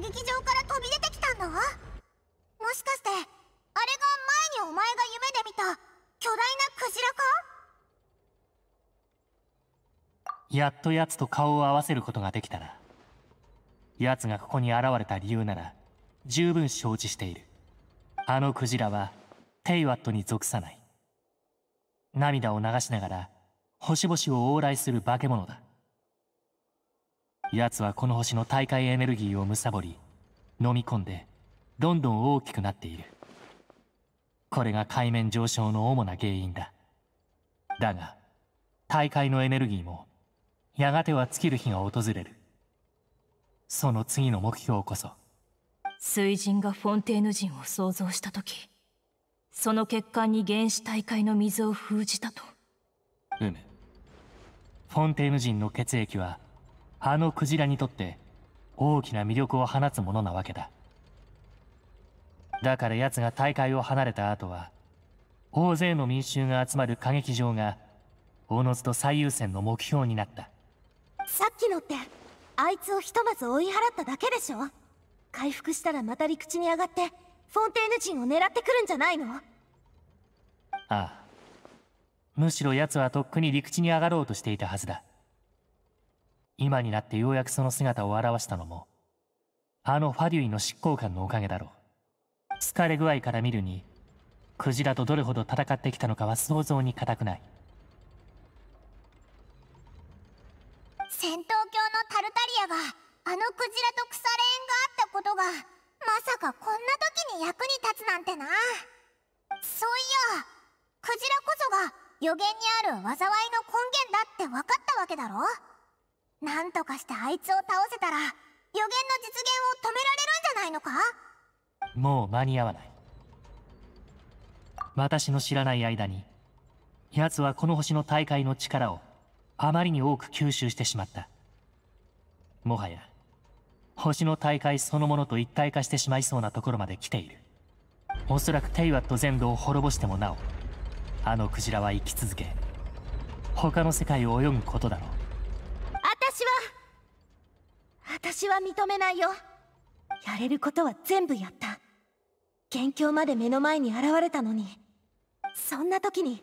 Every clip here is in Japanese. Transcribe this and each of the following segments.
撃場から飛び出てきたんだもしかしてあれが前にお前が夢で見た巨大なクジラか？やっと奴と顔を合わせることができたな。奴がここに現れた理由なら十分承知している。あのクジラはテイワットに属さない。涙を流しながら星々を往来する化け物だ。奴はこの星の大会エネルギーを貪り飲み込んでどんどん大きくなっている。これが海面上昇の主な原因だ。だが大会のエネルギーもやがては尽きる日が訪れる。その次の目標こそ水神がフォンテーヌ人を創造した時その血管に原始大会の水を封じたと。うむ。フォンテーヌ人の血液はあのクジラにとって大きな魅力を放つものなわけだ。だから奴が大会を離れた後は大勢の民衆が集まる歌劇場がおのずと最優先の目標になった。さっきのってあいつをひとまず追い払っただけでしょ？回復したらまた陸地に上がってフォンテーヌ人を狙ってくるんじゃないの？ああ。むしろ奴はとっくに陸地に上がろうとしていたはずだ今になってようやくその姿を現したのもあのファデュイの執行官のおかげだろう。疲れ具合から見るにクジラとどれほど戦ってきたのかは想像に難くない。戦闘狂のタルタリアがあのクジラと腐れ縁があったことがまさかこんな時に役に立つなんてな。そういやクジラこそが予言にある災いの根源だって分かったわけだろ。なんとかしてあいつを倒せたら予言の実現を止められるんじゃないのか？もう間に合わない。私の知らない間に奴はこの星の大会の力をあまりに多く吸収してしまった。もはや星の大会そのものと一体化してしまいそうなところまで来ている。おそらくテイワット全土を滅ぼしてもなおあのクジラは生き続け他の世界を泳ぐことだろう私は私は認めないよ。やれることは全部やった。元凶まで目の前に現れたのに。そんな時に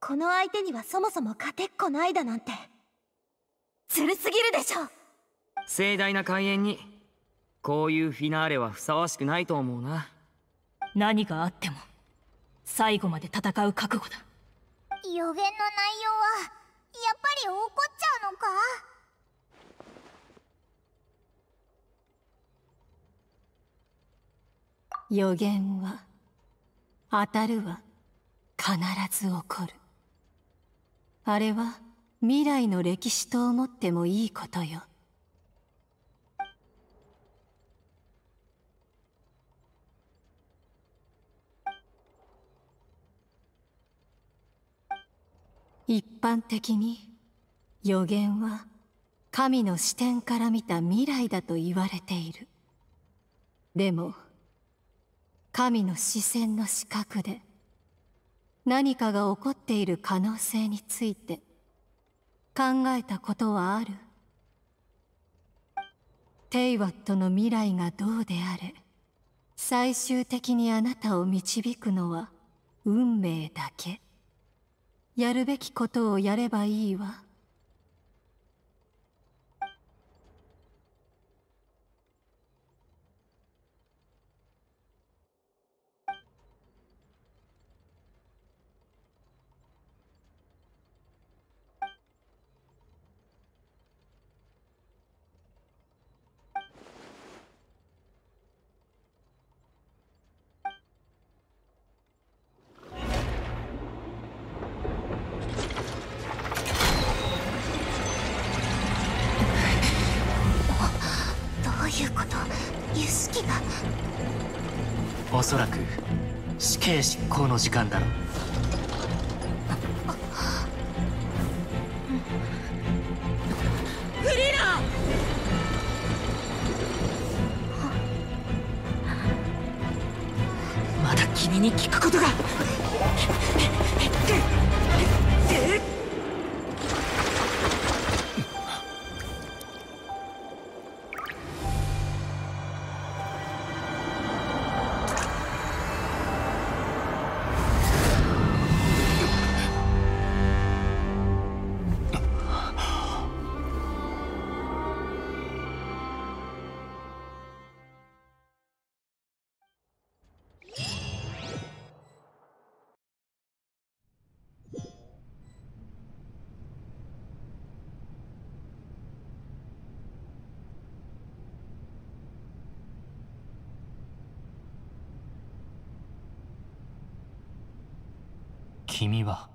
この相手にはそもそも勝てっこないだなんて。ずるすぎるでしょ。盛大な開演にこういうフィナーレはふさわしくないと思うな。何があっても最後まで戦う覚悟だ。予言の内容はやっぱり起こっちゃうのか？予言は当たるは必ず起こる。あれは未来の歴史と思ってもいいことよ。一般的に予言は神の視点から見た未来だと言われている。でも神の視線の視覚で何かが起こっている可能性について考えたことはある？テイワットの未来がどうであれ最終的にあなたを導くのは運命だけ。やるべきことをやればいいわ。おそらく死刑執行の時間だろう。フリーラまだ君に聞くことが君は。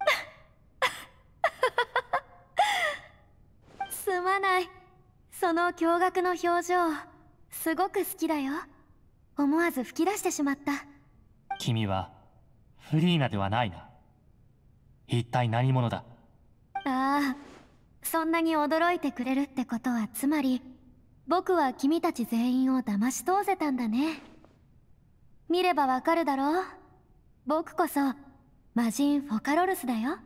すまない。その驚愕の表情。すごく好きだよ。思わず吹き出してしまった。君はフリーナではないな。一体何者だ？ああそんなに驚いてくれるってことはつまり僕は君たち全員を騙し通せたんだね。見ればわかるだろう僕こそ魔人フォカロルスだよ。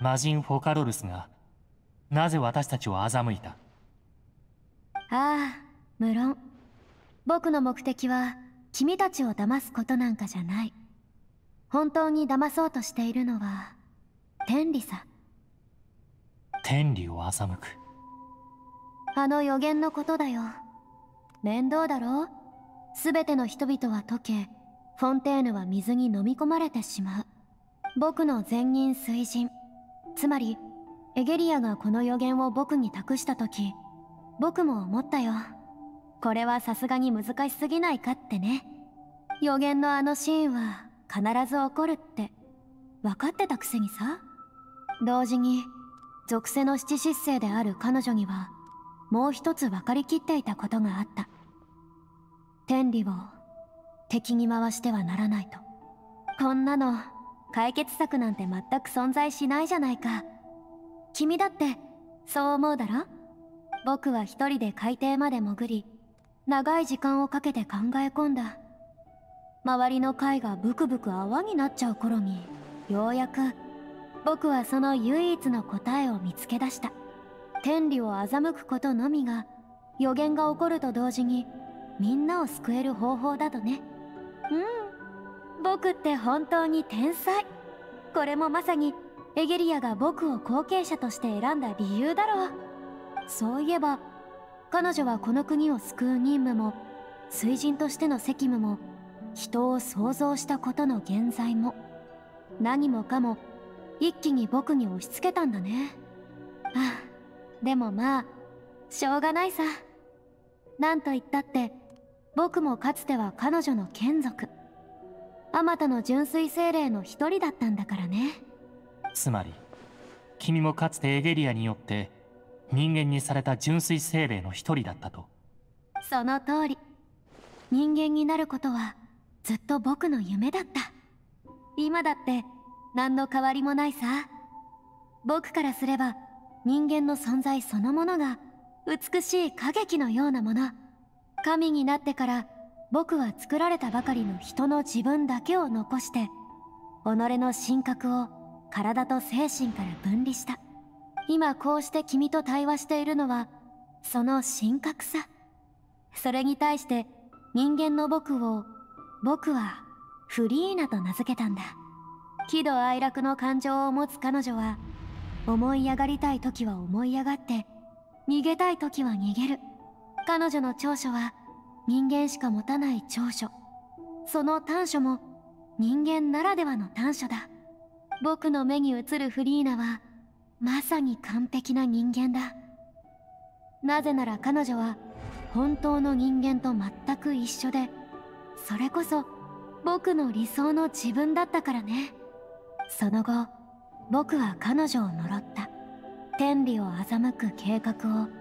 魔人フォカロルスがなぜ私たちを欺いた？ああ無論。僕の目的は君たちを騙すことなんかじゃない。本当に騙そうとしているのは天理さ。天理を欺く。あの予言のことだよ。面倒だろ？う全ての人々は溶けフォンテーヌは水に飲み込まれてしまう。僕の前任水人つまりエゲリアがこの予言を僕に託した時僕も思ったよ。これはさすがに難しすぎないかってね。予言のあのシーンは必ず起こるって。分かってたくせにさ。同時に属性の七失星である彼女にはもう一つ分かりきっていたことがあった。天理を敵に回してはならないと。こんなの解決策なんて全く存在しないじゃないか。君だってそう思うだろ？僕は一人で海底まで潜り長い時間をかけて考え込んだ。周りの貝がブクブク泡になっちゃう頃にようやく僕はその唯一の答えを見つけ出した。天理を欺くことのみが予言が起こると同時にみんなを救える方法だとね。うん。僕って本当に天才。これもまさにエゲリアが僕を後継者として選んだ理由だろう。そういえば彼女はこの国を救う任務も水人としての責務も人を想像したことの現在も何もかも一気に僕に押し付けたんだね。あでもまあしょうがないさ。なんと言ったって僕もかつては彼女の眷属。あまたの純粋精霊の一人だったんだからね。つまり君もかつてエゲリアによって人間にされた純粋精霊の一人だったと。その通り。人間になることはずっと僕の夢だった。今だって何の変わりもないさ。僕からすれば人間の存在そのものが美しい歌劇のようなもの神になってから僕は作られたばかりの人の自分だけを残して己の神格を体と精神から分離した。今こうして君と対話しているのはその神格さ。それに対して人間の僕を僕はフリーナと名付けたんだ。喜怒哀楽の感情を持つ彼女は思い上がりたい時は思い上がって逃げたい時は逃げる。彼女の長所は人間しか持たない長所。その短所も人間ならではの短所だ。僕の目に映るフリーナはまさに完璧な人間だ。なぜなら彼女は本当の人間と全く一緒でそれこそ僕の理想の自分だったからね。その後僕は彼女を呪った。天理を欺く計画を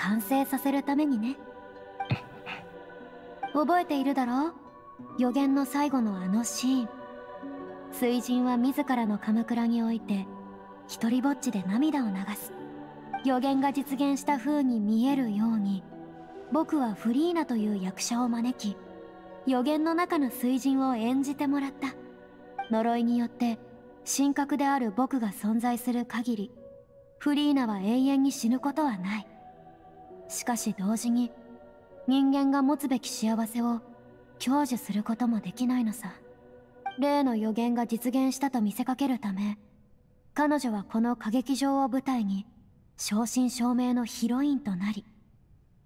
完成させるためにね。覚えているだろう？予言の最後のあのシーン。水人は自らの鎌倉において一りぼっちで涙を流す。予言が実現した風に見えるように僕はフリーナという役者を招き予言の中の水人を演じてもらった。呪いによって神格である僕が存在する限りフリーナは永遠に死ぬことはないしかし同時に人間が持つべき幸せを享受することもできないのさ。例の予言が実現したと見せかけるため彼女はこの歌劇場を舞台に正真正銘のヒロインとなり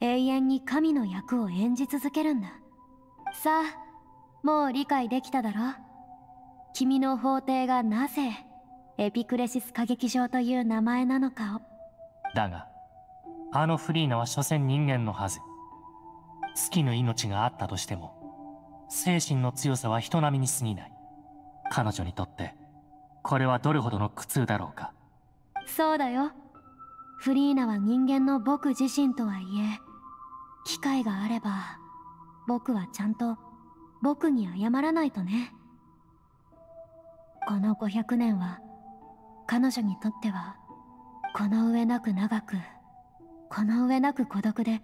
永遠に神の役を演じ続けるんだ。さあもう理解できただろ君の法廷がなぜエピクレシス歌劇場という名前なのかを。だがあのフリーナは所詮人間のはず。尽きぬ命があったとしても精神の強さは人並みに過ぎない。彼女にとってこれはどれほどの苦痛だろうか。そうだよ。フリーナは人間の僕自身とはいえ機会があれば僕はちゃんと僕に謝らないとね。この500年は彼女にとってはこの上なく長くこの上なく孤独で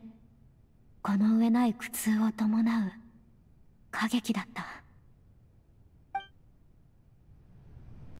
この上ない苦痛を伴う過激だった。